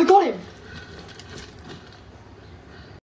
I got him!